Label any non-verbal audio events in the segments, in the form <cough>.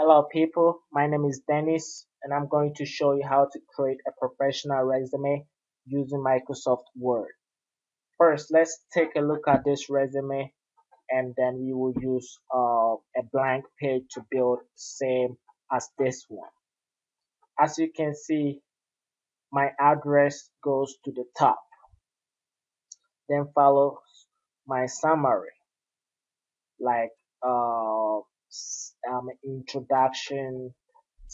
Hello people, my name is Dennis and I'm going to show you how to create a professional resume using Microsoft Word. First, let's take a look at this resume and then we will use uh, a blank page to build same as this one. As you can see, my address goes to the top. Then follows my summary like uh, um, introduction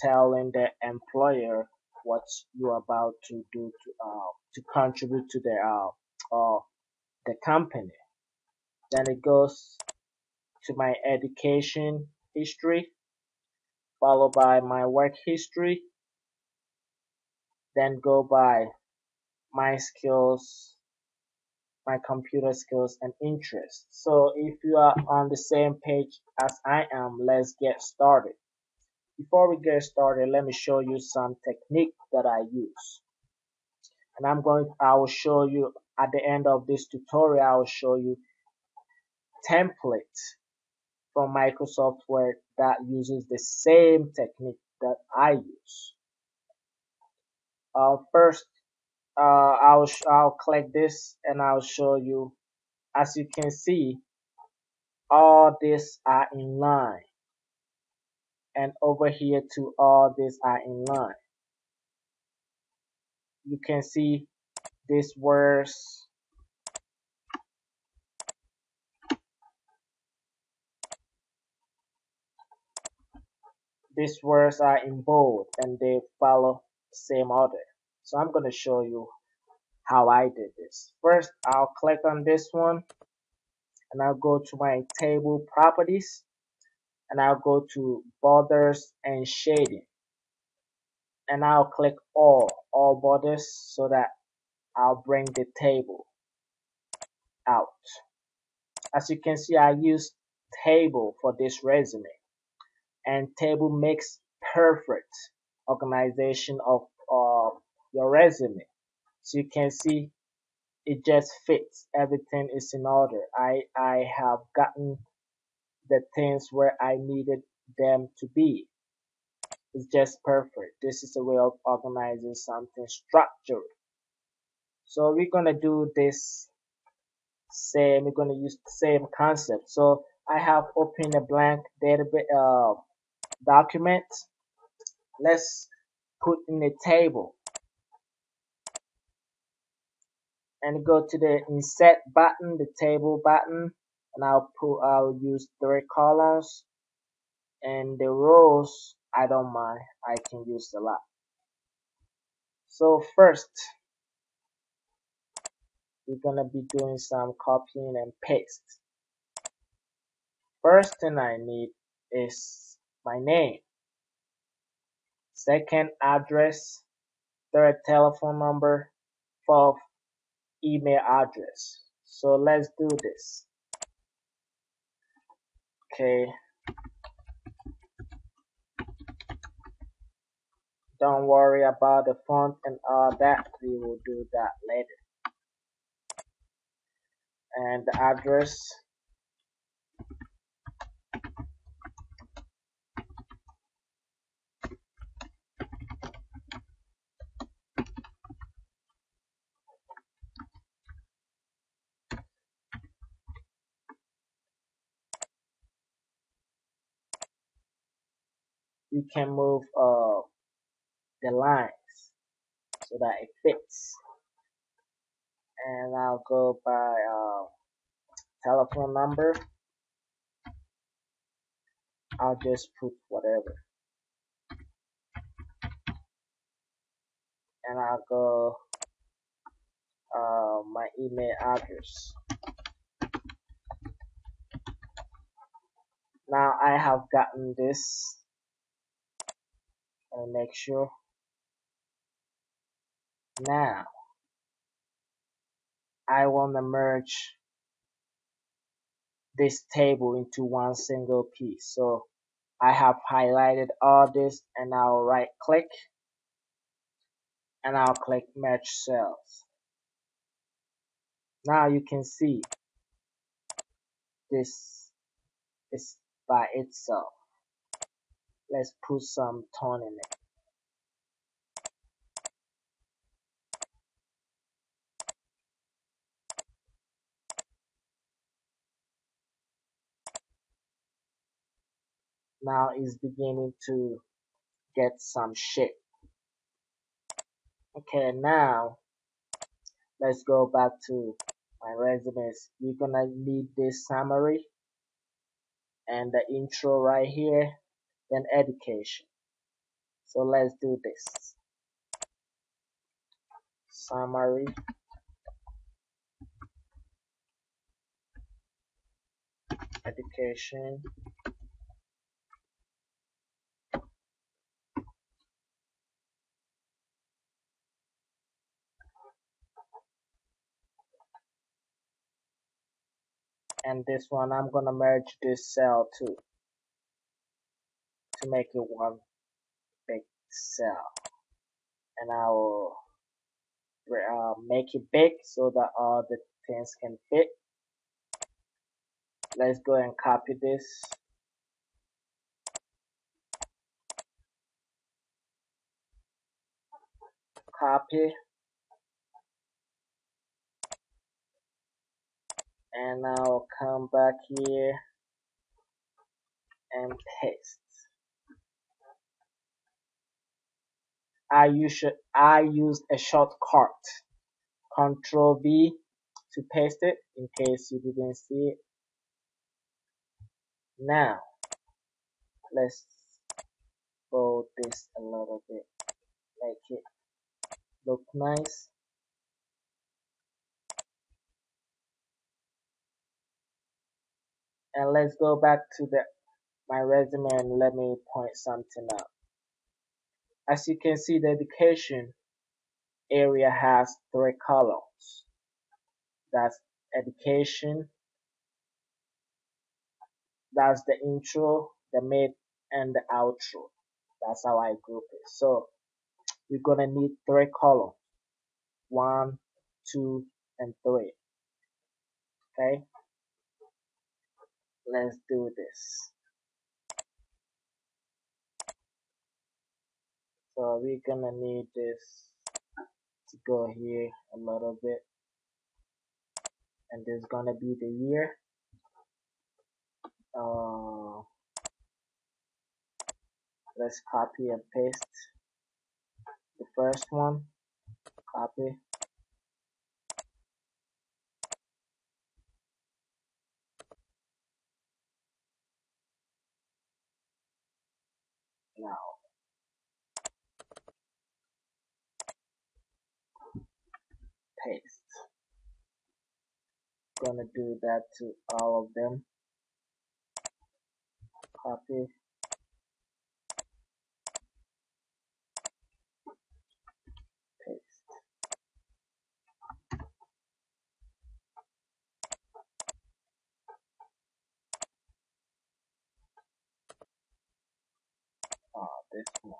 telling the employer what you're about to do to uh, to contribute to the uh, uh, the company. Then it goes to my education history, followed by my work history, then go by my skills, my computer skills and interests. So if you are on the same page as I am, let's get started. Before we get started, let me show you some technique that I use. And I'm going, I will show you at the end of this tutorial, I will show you template from Microsoft Word that uses the same technique that I use. Uh, first, uh, I'll, I'll click this and I'll show you. As you can see, all these are in line and over here to all these are in line. You can see this words these words are in bold and they follow same order. So I'm going to show you how I did this. First, I'll click on this one and I'll go to my table properties and I'll go to borders and shading. And I'll click all all borders so that I'll bring the table out. As you can see I use table for this resume. And table makes perfect organization of uh, your resume so you can see it just fits everything is in order I I have gotten the things where I needed them to be. It's just perfect. This is a way of organizing something structured. So we're gonna do this same, we're gonna use the same concept. So I have opened a blank database uh, document. Let's put in a table and go to the insert button, the table button, and I'll put I'll use three columns and the rows I don't mind. I can use a lot. So first we're gonna be doing some copying and paste. First thing I need is my name second address third telephone number fourth email address. So let's do this. Okay. Don't worry about the font and all that, we will do that later. And the address we can move uh the lines so that it fits. And I'll go by uh, telephone number. I'll just put whatever. And I'll go uh, my email address. Now I have gotten this and make sure now, I want to merge this table into one single piece. So I have highlighted all this and I'll right click and I'll click merge cells. Now you can see this is by itself. Let's put some tone in it. Now it's beginning to get some shape. Okay now let's go back to my resumes. We're gonna need this summary and the intro right here then education. So let's do this. Summary. Education. And this one I'm gonna merge this cell too to make it one big cell. And I will uh, make it big so that all the things can fit. Let's go and copy this. Copy. And I'll come back here and paste I use I used a shortcut. Control V to paste it in case you didn't see it. Now let's fold this a little bit. Make it look nice. And let's go back to the my resume and let me point something out as you can see the education area has three columns. That's education. That's the intro the mid and the outro. That's how I group it. So we're gonna need three columns. One two and three. Okay? Let's do this so we're gonna need this to go here a little bit. And there's gonna be the year. Uh, let's copy and paste the first one. Copy now paste. Gonna do that to all of them. Copy. Paste. Uh, this one.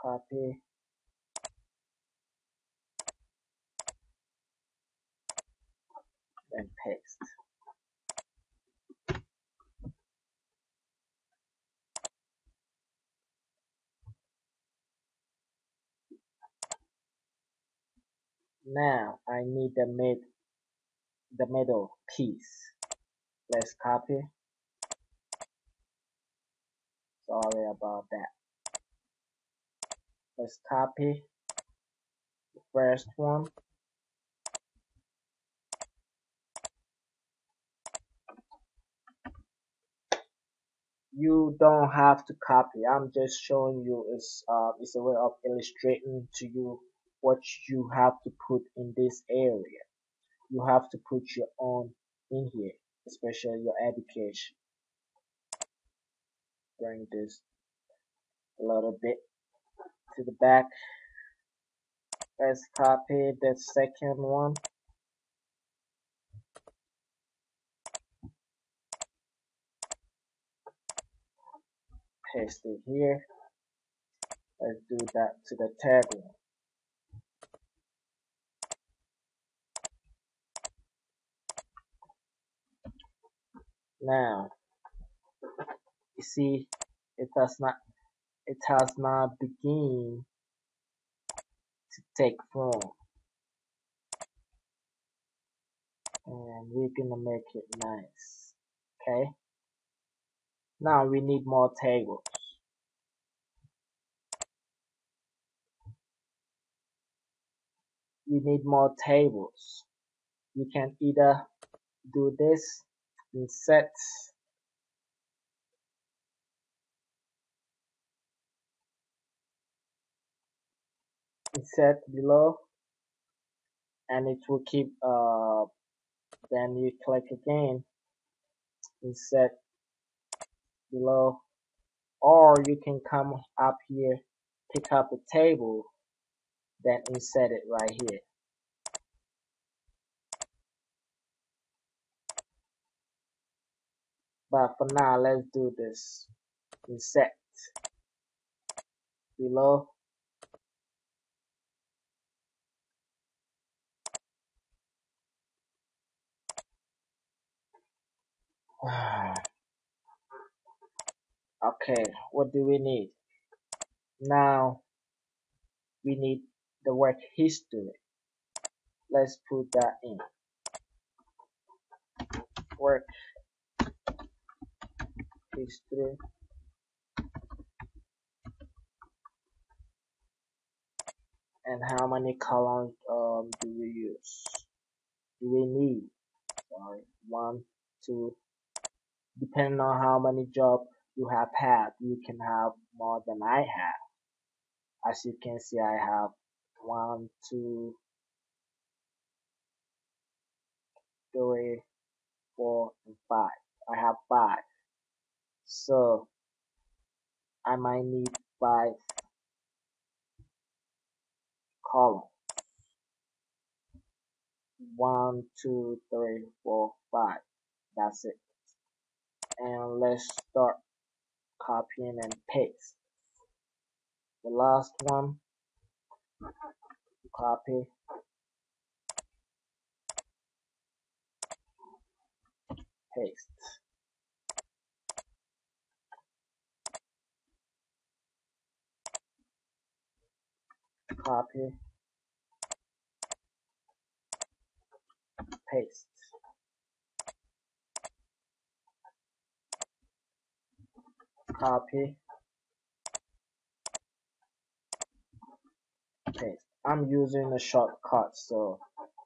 Copy and paste now The mid the middle piece. Let's copy. Sorry about that. Let's copy the first one. You don't have to copy. I'm just showing you it's uh it's a way of illustrating to you what you have to put in this area. You have to put your own in here especially your education. Bring this a little bit to the back. Let's copy the second one. Paste it here. Let's do that to the third one now you see it does not it has not begin to take form. And we're gonna make it nice okay? Now we need more tables. We need more tables. You can either do this insert insert below and it will keep uh then you click again insert below or you can come up here pick up a table then insert it right here but for now let's do this. Insert below. <sighs> Okay what do we need? Now we need the work history. Let's put that in. Work history. And how many columns um, do we use? Do we need sorry one two? Depending on how many jobs you have had you can have more than I have. As you can see I have one two three four and five. I have five so I might need five columns. One two three four five. That's it. And let's start copying and paste. The last one copy. Paste copy. Paste. Copy. Paste. I'm using a shortcut so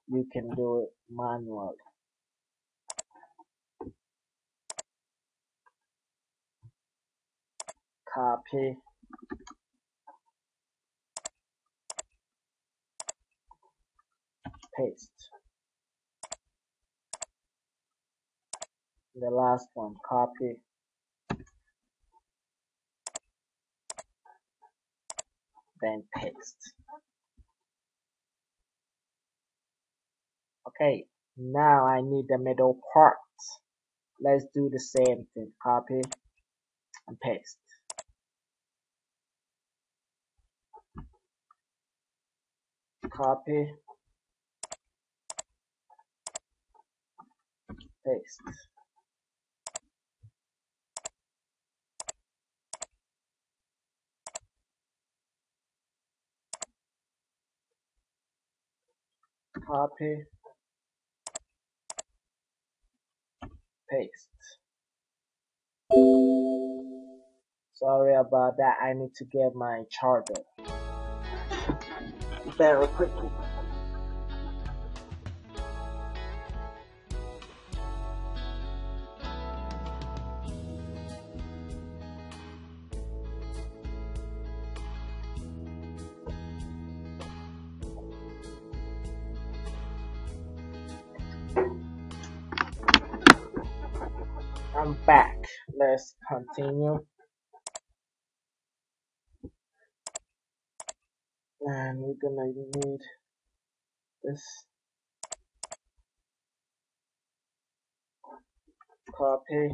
you can do it manually. Copy paste. The last one copy. Then paste. Okay now I need the middle part. Let's do the same thing copy and paste. Copy paste copy. Paste. Sorry about that. I need to get my charger. Very quickly I'm back. Let's continue. And we're gonna need this copy.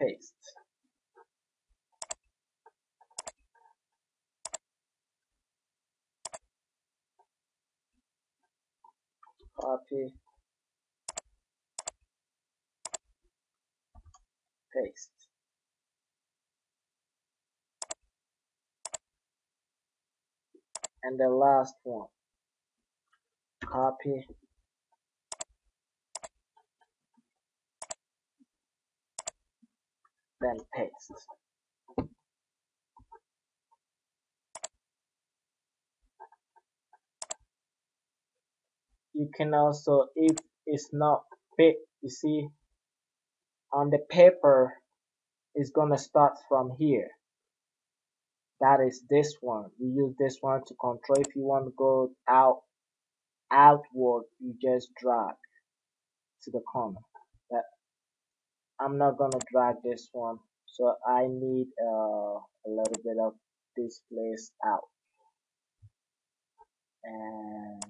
Paste copy, paste. And the last one, copy, then paste. You can also, if it's not fit, you see, on the paper, it's gonna start from here. That is this one. You use this one to control. If you want to go out, outward, you just drag to the corner. That I'm not gonna drag this one so I need uh, a little bit of this place out and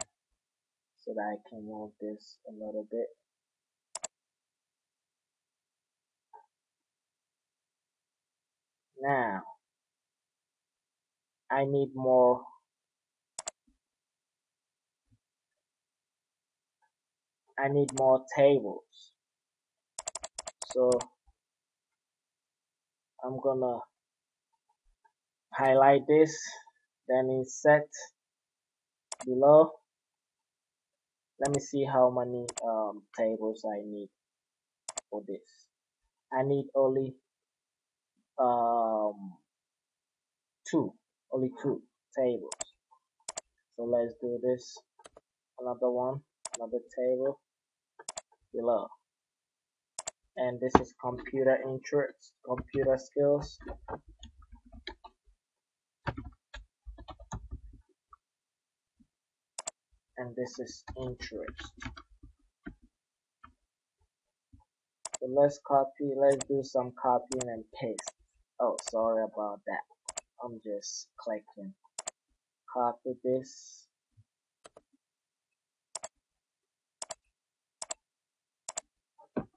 so that I can move this a little bit. Now I need more. I need more tables. So I'm gonna highlight this then insert below let me see how many um, tables I need for this. I need only um, two only two tables. So let's do this. Another one another table below. And this is computer interest computer skills and this is interest. So let's copy let's do some copying and paste. Oh sorry about that. I'm just clicking. Copy this.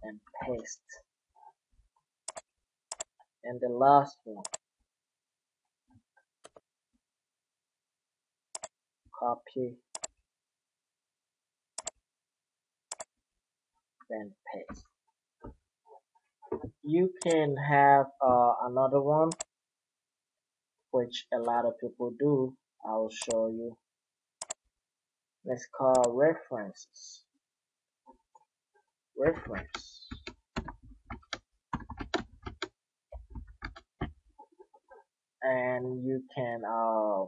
And paste. And the last one. Copy then paste you can have uh, another one which a lot of people do. I'll show you. Let's call references. Reference. And you can uh,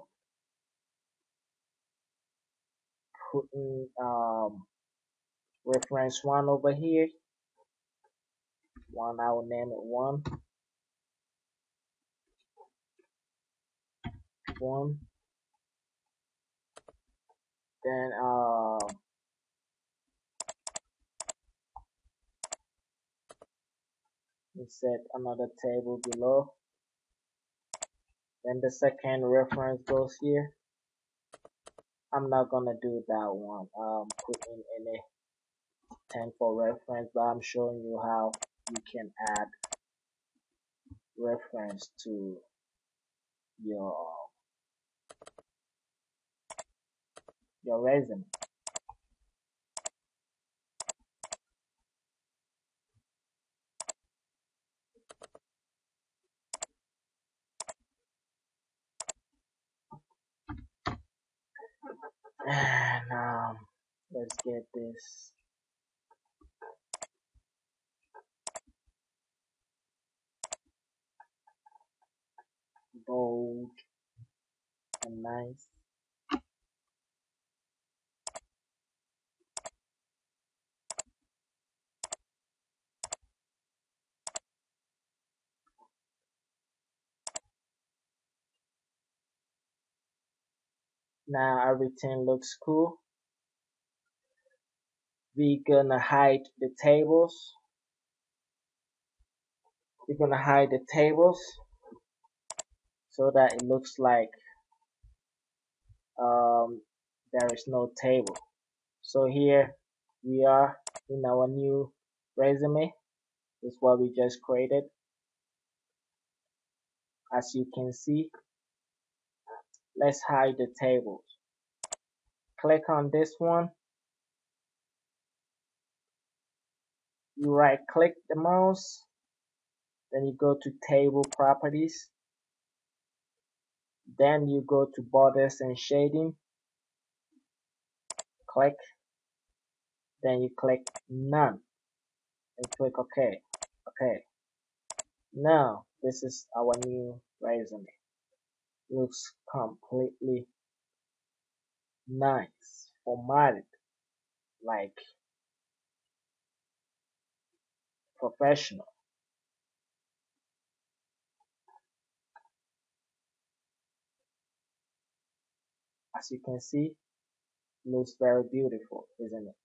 put in um, reference one over here. One I will name it one. One. Then uh, set another table below. Then the second reference goes here. I'm not gonna do that one. Um put in any temp for reference but I'm showing you how you can add reference to your your resume. <sighs> And um let's get this bold and nice. Now everything looks cool. We're gonna hide the tables. We're gonna hide the tables so that it looks like um, there is no table. So here we are in our new resume. This is what we just created. As you can see let's hide the tables. Click on this one. You right click the mouse. Then you go to table properties. Then you go to borders and shading. Click. Then you click none and click OK. Okay. Now this is our new resume. Looks completely nice, formatted like professional. As you can see, looks very beautiful, isn't it?